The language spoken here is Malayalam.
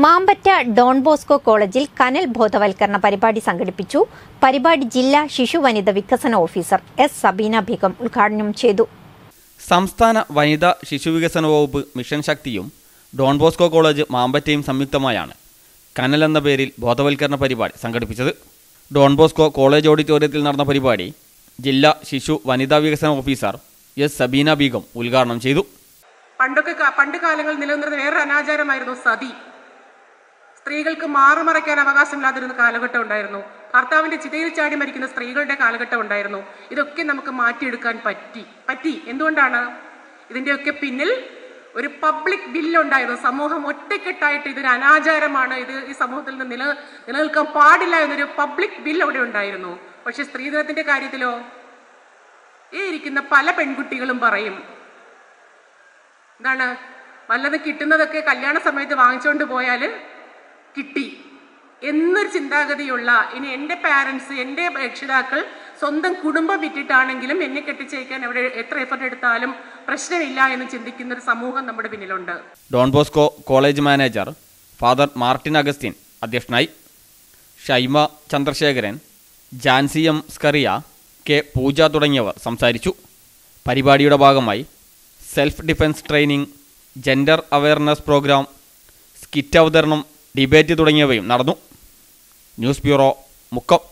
മാമ്പറ്റ ഡോൺ ബോസ്കോ കോളേജിൽ കനൽ ബോധവൽക്കരണ പരിപാടി സംഘടിപ്പിച്ചു. പരിപാടി ജില്ലാ ശിശു വനിത വികസന ഓഫീസർ എസ് സബീന ബീഗം ഉദ്ഘാടനം ചെയ്തു. സംസ്ഥാന വനിതാ ശിശു വികസന വകുപ്പ് മിഷൻ ശക്തിയും ഡോൺ ബോസ്കോ കോളേജ് മാമ്പറ്റയും സംയുക്തമായാണ് കനൽ എന്ന പേരിൽ ബോധവൽക്കരണ പരിപാടി സംഘടിപ്പിച്ചത്. ഡോൺ ബോസ്കോ കോളേജ് ഓഡിറ്റോറിയത്തിൽ നടന്ന പരിപാടി ജില്ലാ ശിശു വനിതാ വികസന ഓഫീസർ എസ് സബീന ബീഗം ഉദ്ഘാടനം ചെയ്തു. പണ്ടൊക്കെ പണ്ട് കാലങ്ങളിൽ നിലനിന്നിരുന്ന വേറൊരു അനാചാരമായിരുന്നു സതി. സ്ത്രീകൾക്ക് മാറുമറയ്ക്കാൻ അവകാശമില്ലാതിരുന്ന കാലഘട്ടം ഉണ്ടായിരുന്നു. ഭർത്താവിന്റെ ചിതയിൽ ചാടി മരിക്കുന്ന സ്ത്രീകളുടെ കാലഘട്ടം ഉണ്ടായിരുന്നു. ഇതൊക്കെ നമുക്ക് മാറ്റിയെടുക്കാൻ പറ്റി. പറ്റി. എന്തുകൊണ്ടാണ്? ഇതിന്റെയൊക്കെ പിന്നിൽ ഒരു പബ്ലിക് ബില്ലുണ്ടായിരുന്നു സമൂഹം ഒറ്റക്കെട്ടായിട്ട് ഇതൊരു അനാചാരമാണ്. ഇത് ഈ സമൂഹത്തിൽ നിന്ന് നില നിലനിൽക്കാൻ പാടില്ല എന്നൊരു പബ്ലിക് ബിൽ അവിടെ ഉണ്ടായിരുന്നു. പക്ഷെ സ്ത്രീധനത്തിന്റെ കാര്യത്തിലോ? ഈ ഇരിക്കുന്ന പല പെൺകുട്ടികളും പറയും എന്താണ്? വല്ലത് കിട്ടുന്നതൊക്കെ കല്യാണ സമയത്ത് വാങ്ങിച്ചുകൊണ്ട് പോയാൽ കിട്ടി. എന്നൊരു ചിന്താഗതിയുള്ള ഇനി എന്റെ പാരൻസ് എന്റെ രക്ഷിതാക്കൾ സ്വന്തം കുടുംബം വിറ്റിട്ടാണെങ്കിലും എന്നെ കെട്ടിച്ചയക്കാൻ അവിടെ എത്ര എഫർട്ട് എടുത്താലും പ്രശ്നമില്ല എന്ന് ചിന്തിക്കുന്ന ഒരു സമൂഹം നമ്മുടെ പിന്നിലുണ്ട്. Don Bosco college manager father Martin Augustine അധ്യക്ഷനായി. ഷൈമ ചന്ദ്രശേഖരൻ ജാൻസി എം സ്കറിയ കെ പൂജ തുടങ്ങിയവർ സംസാരിച്ചു. പരിപാടിയുടെ ഭാഗമായി self defence training gender awareness programme skit അവതരണം ഡിബേറ്റ് തുടങ്ങിയവയും നടന്നു. News bureau Mukkam.